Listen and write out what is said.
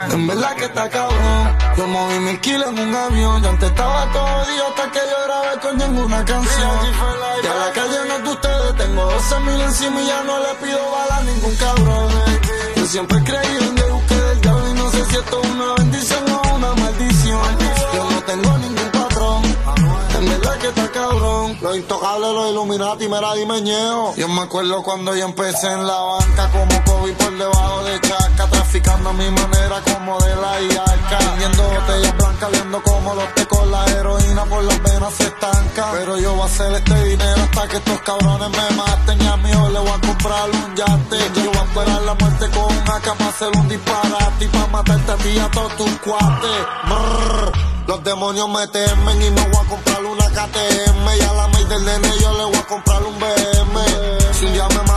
En verdad que está cabrón. Yo moví mil kilos en un avión. Yo antes estaba todo hasta que yo grabé con ninguna canción. Y a la calle no de ustedes. Tengo 12 mil encima y ya no le pido bala a ningún cabrón. Yo siempre he creído en Dios que del diablo y no sé si esto es una bendición o una maldición. Yo no tengo ningún patrón. En verdad que está cabrón. Los intocables, los Illuminati, mira, dime ñeo. Yo me acuerdo cuando yo empecé en la banca como a mi manera como de la IARCA. Vendiendo botellas blancas, viendo como los tecos, la heroína por las venas se estanca. Pero yo voy a hacer este dinero hasta que estos cabrones me maten. Y a hijo le voy a comprar un yate. Yo voy a esperar la muerte con un AK para hacer un disparate y para matarte a ti a todos tus cuates. Los demonios me temen y me voy a comprar una KTM. Y a la maíz del nene yo le voy a comprar un BM.